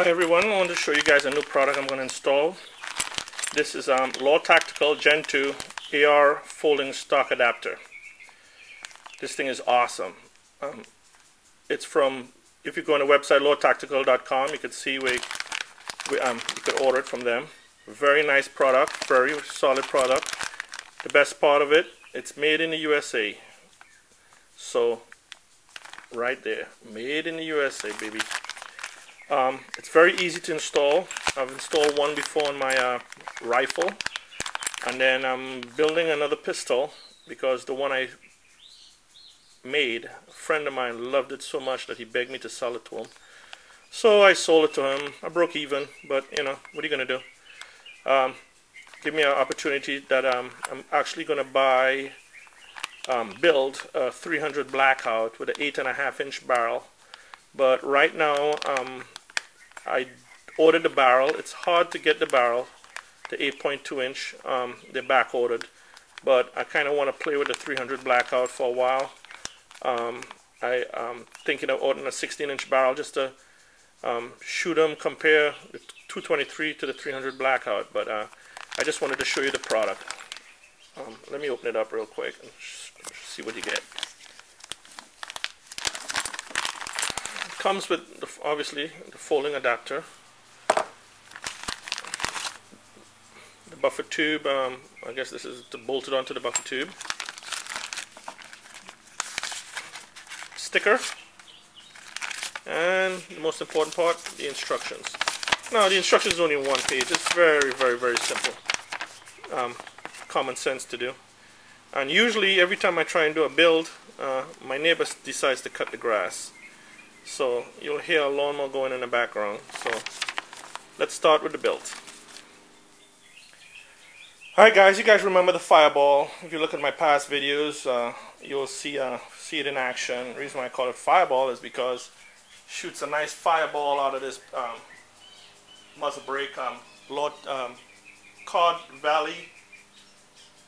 Hi everyone, I want to show you guys a new product I'm going to install. This is um, Law Tactical Gen 2 AR folding stock adapter. This thing is awesome. Um, it's from, if you go on the website lawtactical.com, you can see where, um, you could order it from them. Very nice product, very solid product. The best part of it, it's made in the USA. So, right there, made in the USA, baby. Um, it's very easy to install. I've installed one before on my uh, rifle. And then I'm building another pistol because the one I made, a friend of mine loved it so much that he begged me to sell it to him. So I sold it to him. I broke even, but you know, what are you going to do? Um, give me an opportunity that um, I'm actually going to buy, um, build a 300 Blackout with an 8.5 inch barrel. But right now, um, I ordered the barrel. It's hard to get the barrel, the 8.2 inch. Um, they're back ordered, but I kind of want to play with the 300 blackout for a while. Um, I am um, thinking of ordering a 16 inch barrel just to um, shoot them, compare the 223 to the 300 blackout. But uh, I just wanted to show you the product. Um, let me open it up real quick and see what you get. Comes with the, obviously the folding adapter. The buffer tube um, I guess this is bolted onto the buffer tube. Sticker. And the most important part the instructions. Now the instructions is only one page. It's very very very simple. Um, common sense to do. And usually every time I try and do a build uh, my neighbor decides to cut the grass so you'll hear a lawnmower going in the background. So let's start with the build. Alright guys, you guys remember the fireball. If you look at my past videos, uh, you'll see uh, see it in action. The reason why I call it fireball is because it shoots a nice fireball out of this um, muzzle brake, um, Lord, um, Kaw Valley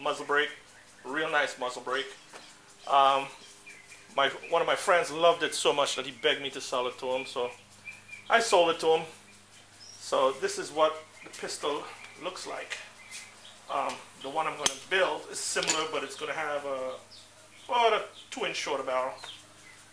muzzle brake. Real nice muzzle brake. Um, my one of my friends loved it so much that he begged me to sell it to him. So I sold it to him. So this is what the pistol looks like. Um, the one I'm going to build is similar, but it's going to have a about a two inch shorter barrel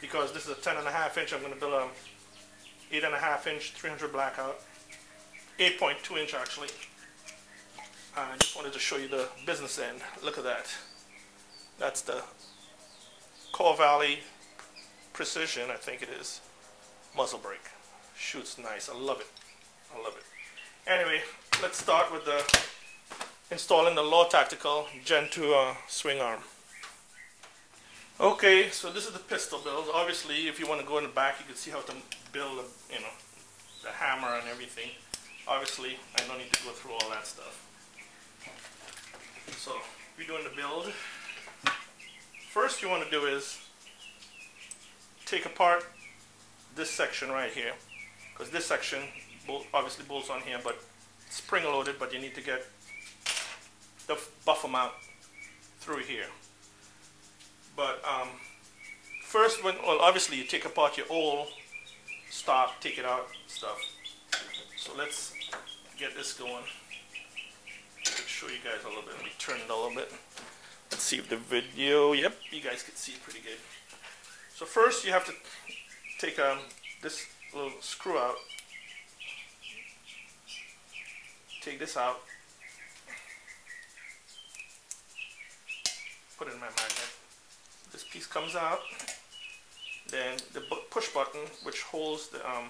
because this is a ten and a half inch. I'm going to build a eight and a half inch 300 blackout, 8.2 inch actually. I just wanted to show you the business end. Look at that. That's the Kaw Valley Precision, I think it is, muzzle brake. Shoots nice. I love it. I love it. Anyway, let's start with the installing the Law Tactical Gen 2 uh, swing arm. Okay, so this is the pistol build. Obviously, if you want to go in the back, you can see how to build, a, you know, the hammer and everything. Obviously, I don't need to go through all that stuff. So, you're doing the build, first you want to do is take apart this section right here because this section obviously bolts on here but spring loaded but you need to get the buffer mount through here. But um, first when well obviously you take apart your old stop take it out stuff. So let's get this going. Show you guys a little bit let me turn it a little bit see the video, yep, you guys can see pretty good. So first you have to take um, this little screw out, take this out, put it in my magnet. This piece comes out, then the push button which holds the um,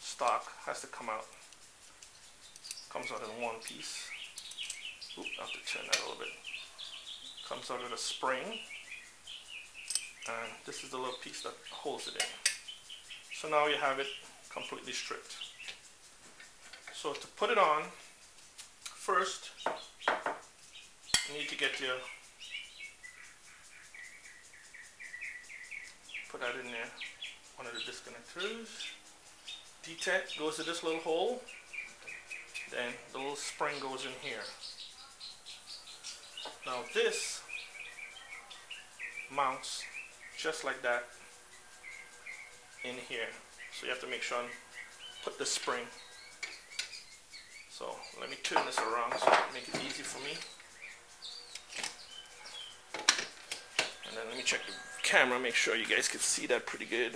stock has to come out. Comes out in one piece. Oop, I have to turn that a little bit comes out of the spring and this is the little piece that holds it in. So now you have it completely stripped. So to put it on, first you need to get your put that in there, one of the disconnectors. Detent goes to this little hole, then the little spring goes in here. Now this mounts just like that in here. So you have to make sure and put the spring. So let me turn this around so it make it easy for me. And then let me check the camera, make sure you guys can see that pretty good.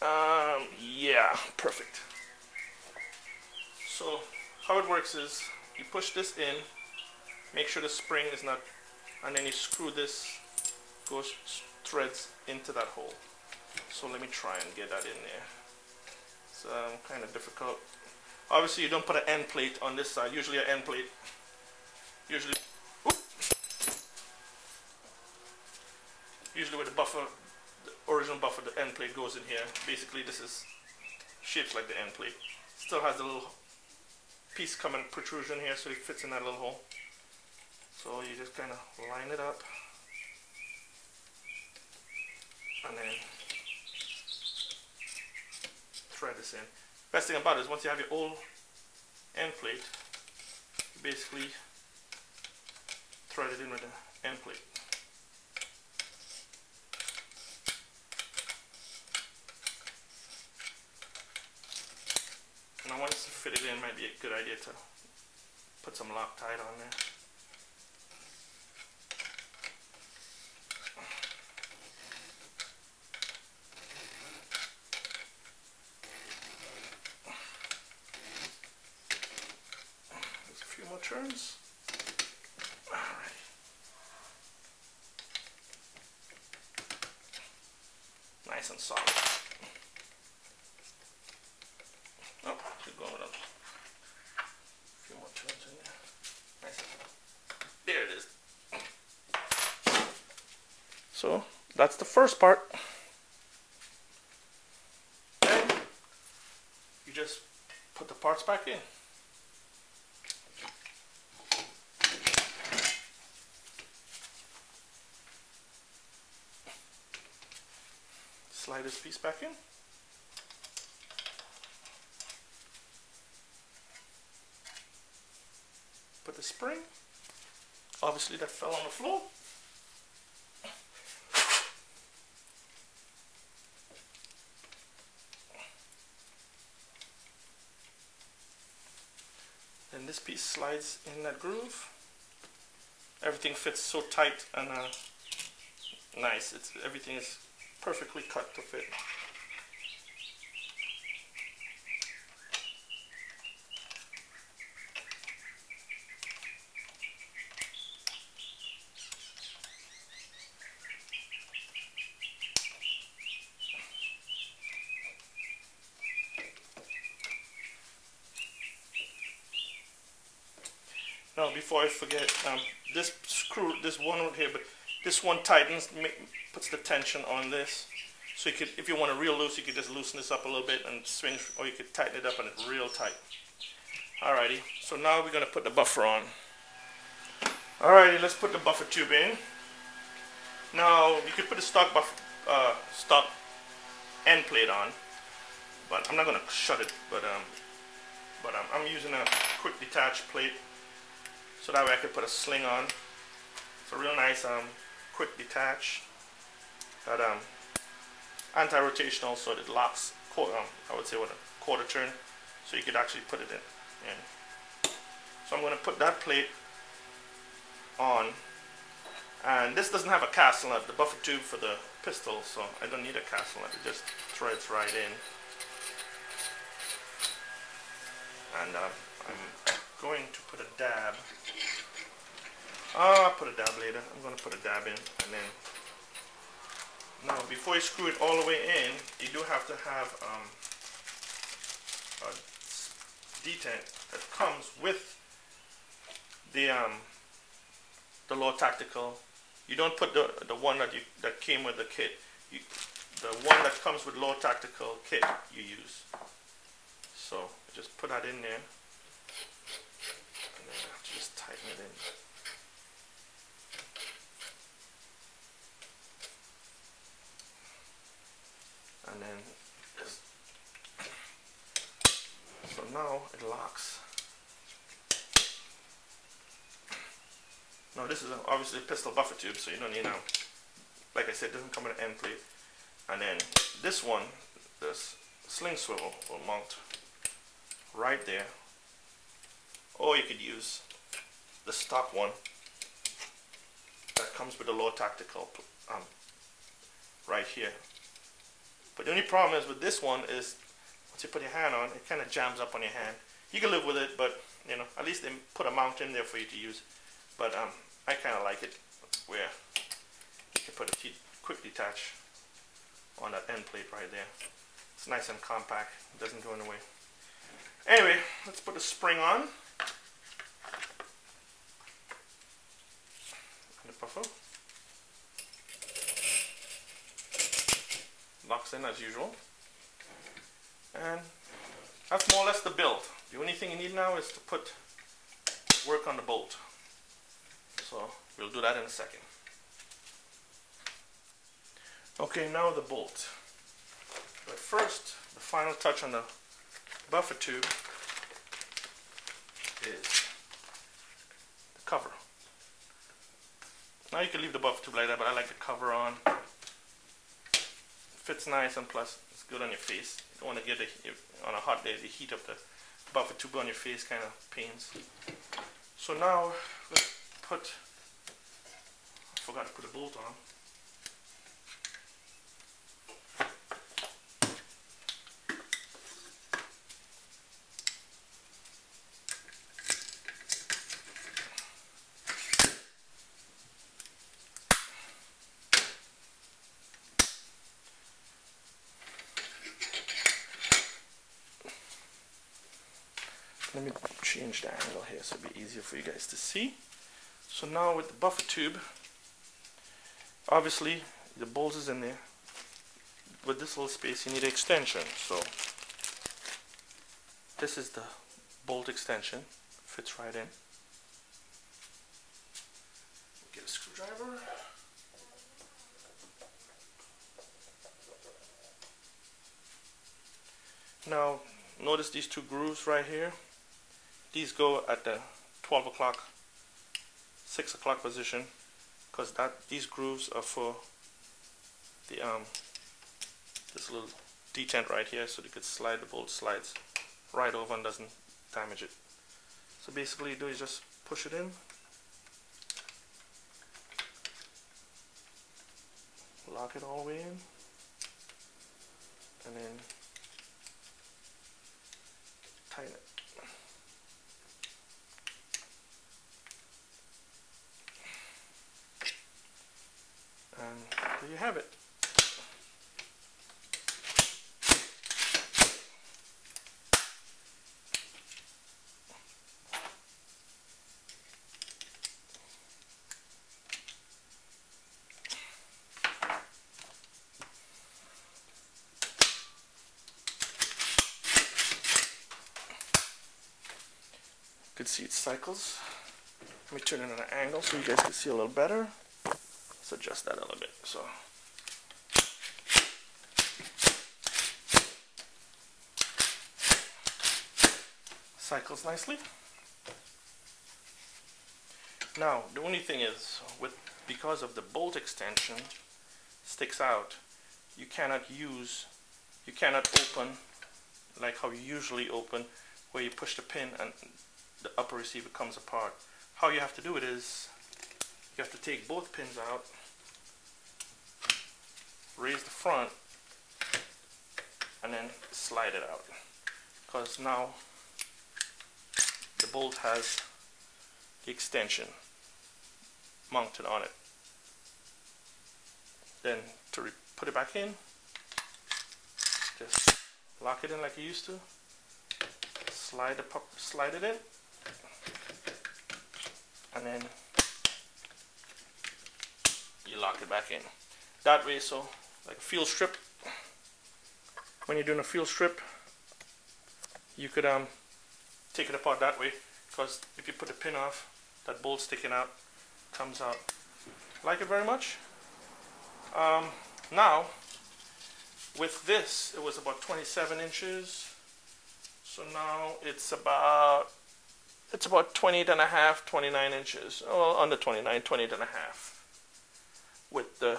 Um, yeah, perfect. So how it works is you push this in, make sure the spring is not, and then you screw this, goes threads into that hole. So let me try and get that in there. It's um, kind of difficult. Obviously you don't put an end plate on this side, usually an end plate, usually, usually with the buffer, the original buffer, the end plate goes in here. Basically this is shaped like the end plate. Still has the little piece coming protrusion here so it fits in that little hole. So you just kind of line it up and then thread this in. Best thing about it is once you have your old end plate, you basically thread it in with the end plate. Once you fit it in, might be a good idea to put some Loctite on there. There's a few more turns. Alright. Nice and solid. A few more in there. Nice. There it is. So that's the first part. Then you just put the parts back in. Slide this piece back in. Put the spring. Obviously that fell on the floor. Then this piece slides in that groove. Everything fits so tight and uh, nice. It's everything is perfectly cut to fit. Before I forget, um, this screw, this one right here, but this one tightens, ma- puts the tension on this. So you could, if you want it real loose, you could just loosen this up a little bit and swing, or you could tighten it up and it's real tight. Alrighty, so now we're gonna put the buffer on. Alrighty, let's put the buffer tube in. Now, you could put a stock buffer, uh, stock end plate on, but I'm not gonna shut it, but um, but um, I'm using a quick detach plate so that way I could put a sling on. It's a real nice um, quick detach. Got um, anti-rotational so it locks, um, I would say with a quarter turn, so you could actually put it in. in. So I'm going to put that plate on, and this doesn't have a castle nut, the buffer tube for the pistol, so I don't need a castle nut, it just threads right in. And uh, I'm going to put a dab. Ah, put a dab later. I'm going to put a dab in and then. Now, before you screw it all the way in, you do have to have um, a detent that comes with the um, the Law Tactical. You don't put the the one that you that came with the kit. You, the one that comes with Law Tactical kit you use. So just put that in there. And then I have to just tighten And then so now it locks. Now this is obviously a pistol buffer tube, so you don't need now. Like I said, doesn't come with an end plate. And then this one, this sling swivel will mount right there or you could use the stock one that comes with the Law Tactical um, right here. But the only problem is with this one is once you put your hand on it kind of jams up on your hand. You can live with it but you know at least they put a mount in there for you to use. But um, I kind of like it where you can put a quick detach on that end plate right there. It's nice and compact it doesn't go in the way. Anyway let's put the spring on the buffer locks in as usual. And that's more or less the build. The only thing you need now is to put work on the bolt. So we'll do that in a second. Okay now the bolt. But first the final touch on the buffer tube is the cover now you can leave the buff tube like that but I like the cover on. Fits nice and plus it's good on your face. You don't want to get it on a hot day the heat of the buffer tube on your face kind of pains. So now let's put I forgot to put a bolt on let me change the angle here so it'll be easier for you guys to see. So now with the buffer tube obviously the bolt is in there. With this little space you need an extension. So this is the bolt extension. Fits right in. Get a screwdriver. Now notice these two grooves right here these go at the 12 o'clock 6 o'clock position because that these grooves are for the um this little detent right here so you could slide the bolt slides right over and doesn't damage it. So basically you do is just push it in. Lock it all the way in. And then tighten it And there you have it. Can see it cycles. Let me turn it at an angle so you guys can see a little better. Let's adjust that a little bit. So. Cycles nicely. Now, the only thing is, with because of the bolt extension sticks out, you cannot use, you cannot open like how you usually open, where you push the pin and the upper receiver comes apart. How you have to do it is you have to take both pins out, raise the front, and then slide it out. Because now the bolt has the extension mounted on it. Then to put it back in, just lock it in like you used to, slide, the slide it in, and then you lock it back in. That way, so like a field strip, when you're doing a field strip, you could um, take it apart that way because if you put the pin off, that bolt sticking out comes out. Like it very much. Um, now, with this, it was about 27 inches. So now it's about it's about 28 and a half, 29 inches. Well, under 29, 28 and a half with the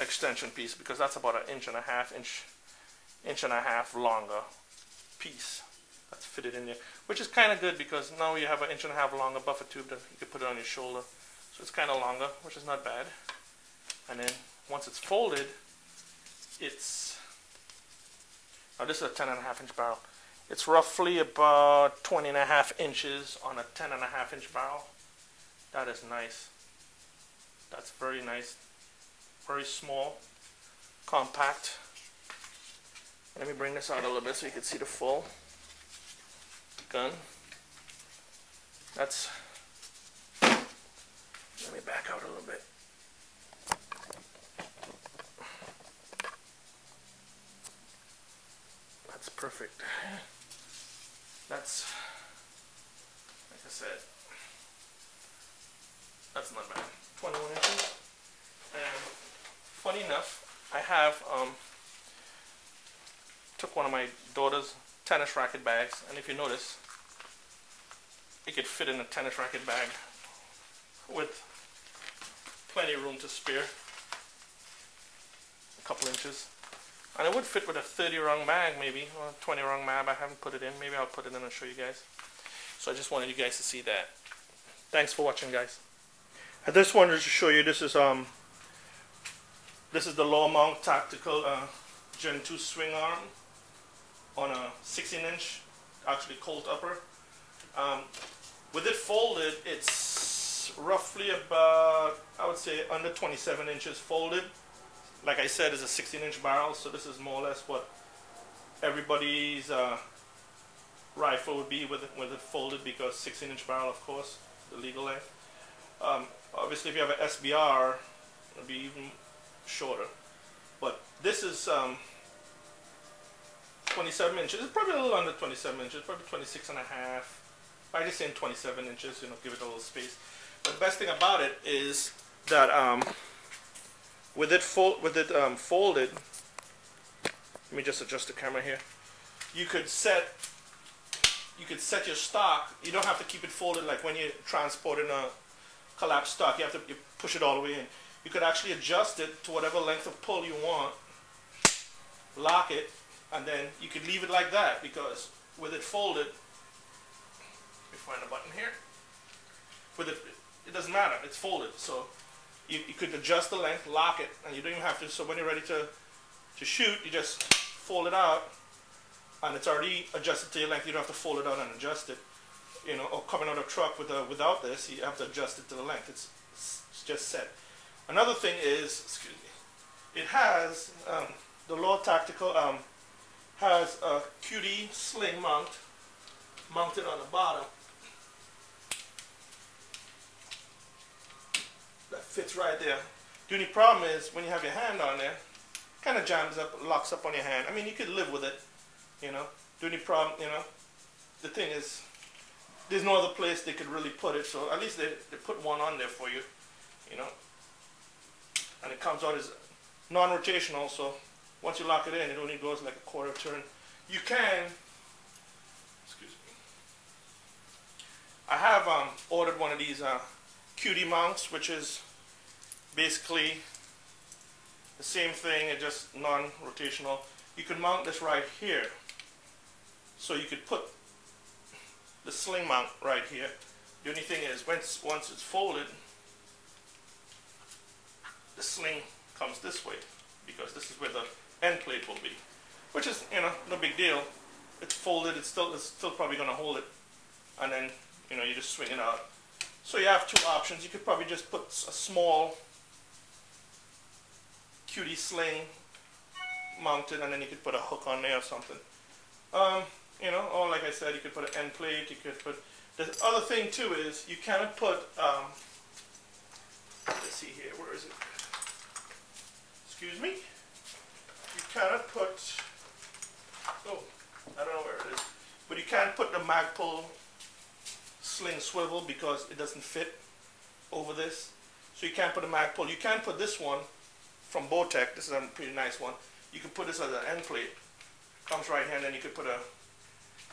extension piece because that's about an inch and a half, inch, inch and a half longer piece that's fitted in there, which is kind of good because now you have an inch and a half longer buffer tube that you can put it on your shoulder. So it's kind of longer, which is not bad. And then once it's folded, it's, now this is a 10 and a half inch barrel. It's roughly about 20 and a half inches on a 10 and a half inch barrel. That is nice. That's very nice. Very small, compact. Let me bring this out a little bit so you can see the full gun. That's, let me back out a little bit. That's perfect. That's, like I said, that's not bad. 21 inches. And funny enough, I have um, took one of my daughter's tennis racket bags, and if you notice, it could fit in a tennis racket bag with plenty of room to spare. A couple inches. And it would fit with a 30 rung mag maybe, or a 20 rung mag. I haven't put it in. Maybe I'll put it in and show you guys. So I just wanted you guys to see that. Thanks for watching guys. I just wanted to show you this is um this is the Law Mount Tactical uh, Gen 2 swing arm on a 16 inch actually Colt upper. Um, with it folded it's roughly about I would say under 27 inches folded like I said, is a 16 inch barrel, so this is more or less what everybody's uh, rifle would be with it, with it folded because 16 inch barrel, of course, the legal length. Um, obviously, if you have an SBR, it'll be even shorter. But this is um, 27 inches. It's probably a little under 27 inches, probably 26 and a half. I just saying 27 inches, you know, give it a little space. But the best thing about it is that um, with it fold with it um, folded let me just adjust the camera here. You could set you could set your stock you don't have to keep it folded like when you're transporting a collapsed stock you have to you push it all the way in. You could actually adjust it to whatever length of pull you want lock it and then you could leave it like that because with it folded let me find a button here. With it it doesn't matter it's folded so you, you could adjust the length, lock it, and you don't even have to. So when you're ready to to shoot, you just fold it out, and it's already adjusted to your length. You don't have to fold it out and adjust it. You know, or coming out of truck with a, without this, you have to adjust it to the length. It's, it's just set. Another thing is, excuse me, it has um, the Law Tactical um, has a QD sling mount mounted on the bottom that fits right there. The only problem is when you have your hand on there, kind of jams up, locks up on your hand. I mean, you could live with it, you know. The only problem, you know, the thing is, there's no other place they could really put it, so at least they, they put one on there for you, you know. And it comes out as non-rotational, so once you lock it in, it only goes like a quarter turn. You can, excuse me, I have um, ordered one of these uh, QD mounts, which is basically the same thing, it's just non-rotational. You can mount this right here. So you could put the sling mount right here. The only thing is, once, once it's folded, the sling comes this way because this is where the end plate will be, which is, you know, no big deal. It's folded, it's still, it's still probably going to hold it, and then, you know, you just swing it out. So you have two options. You could probably just put a small QD sling mounted and then you could put a hook on there or something. Um, you know, or like I said, you could put an end plate, you could put, the other thing too is you cannot put, um, let's see here, where is it? Excuse me? You cannot put, oh, I don't know where it is, but you can't put the Magpul sling swivel because it doesn't fit over this. So you can't put a Magpul. You can put this one from Botach. This is a pretty nice one. You can put this as an end plate. Comes right here and then you could put a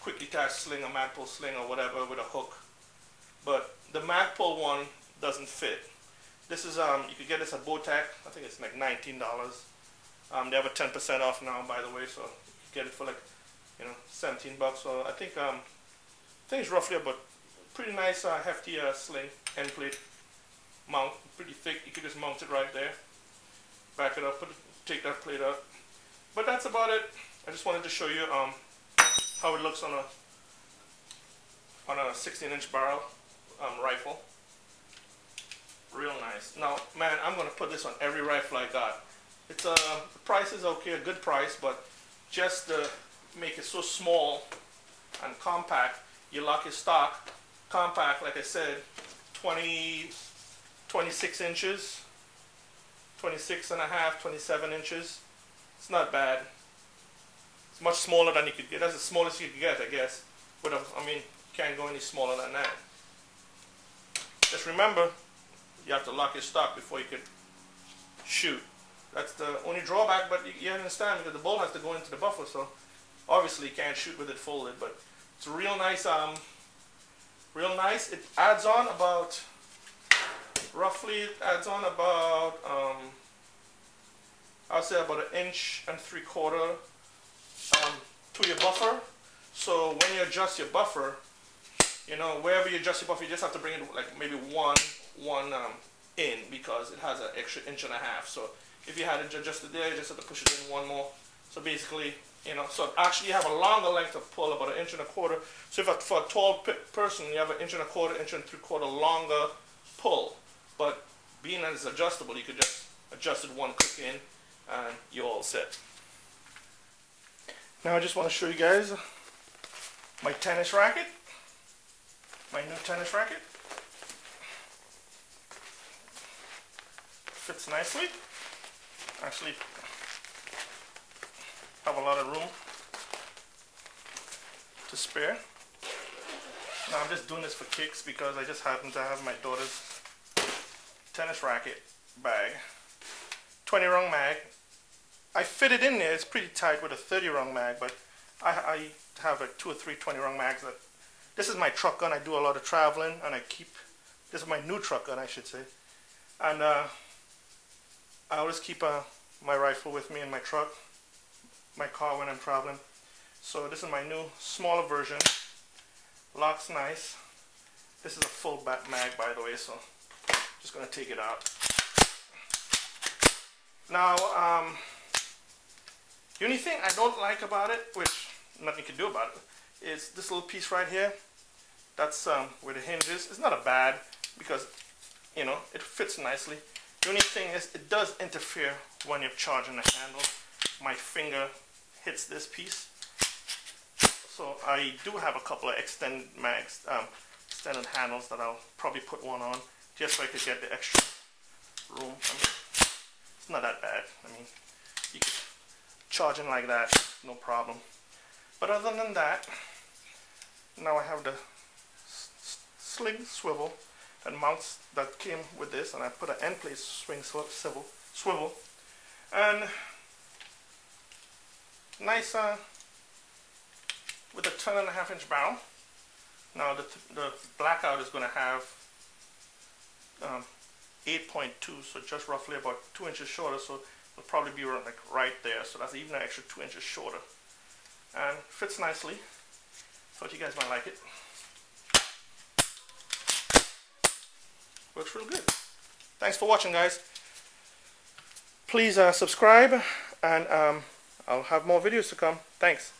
quick detach sling, a Magpul sling or whatever with a hook. But the Magpul one doesn't fit. This is, um, you could get this at Botach. I think it's like $19. Um, they have a 10% off now, by the way, so you get it for like, you know, 17 bucks. So I think um, I think it's roughly about pretty nice, uh, hefty uh, sling end plate mount, pretty thick. You could just mount it right there, back it up, put it, take that plate out. But that's about it. I just wanted to show you um, how it looks on a on a 16 inch barrel um, rifle. Real nice. Now, man, I'm gonna put this on every rifle I got. It's a uh, the price is okay, a good price, but just to make it so small and compact, you lock your stock compact, like I said, 20, 26 inches, 26 and a half, 27 inches. It's not bad. It's much smaller than you could get. That's the smallest you could get, I guess. But I mean, can't go any smaller than that. Just remember, you have to lock your stock before you can shoot. That's the only drawback, but you, you understand because the ball has to go into the buffer, so obviously you can't shoot with it folded. But it's a real nice, um, real nice. It adds on about, roughly, it adds on about, um, I'll say about an inch and three quarter um, to your buffer. So when you adjust your buffer, you know, wherever you adjust your buffer, you just have to bring it like maybe one, one um, in because it has an extra inch and a half. So if you had it adjusted there, you just have to push it in one more. So basically, you know, so actually you have a longer length of pull, about an inch and a quarter. So if a, for a tall person, you have an inch and a quarter, inch and three quarter longer pull. But being as adjustable, you could just adjust it one click in and you're all set. Now I just want to show you guys my tennis racket my new tennis racket. Fits nicely. Actually have a lot of room to spare. Now I'm just doing this for kicks because I just happen to have my daughter's tennis racket bag. 20 rung mag. I fit it in there, it's pretty tight with a 30 rung mag, but I, I have like two or three 20 rung mags that this is my truck gun. I do a lot of traveling, and I keep. This is my new truck gun, I should say, and uh, I always keep uh, my rifle with me in my truck, my car when I'm traveling. So this is my new smaller version. Locks nice. This is a full back mag, by the way, so just gonna take it out. Now, um, the only thing I don't like about it, which nothing you can do about it, is this little piece right here. That's um, where the hinge is. It's not a bad because, you know, it fits nicely. The only thing is it does interfere when you're charging the handle. My finger hits this piece. So I do have a couple of extended mags, um, extended handles that I'll probably put one on just so I could get the extra room. I mean, it's not that bad. I mean, you can charging like that, no problem. But other than that, now I have the sling swivel and mounts that came with this and I put an end plate swing swivel, swivel and nice uh, with a 10 and a half inch barrel now the, the blackout is going to have um, 8.2 so just roughly about 2 inches shorter so it'll probably be around, like right there so that's even an extra 2 inches shorter and fits nicely Thought you guys might like it. Works real good. Thanks for watching, guys. Please uh, subscribe, and um, I'll have more videos to come. Thanks.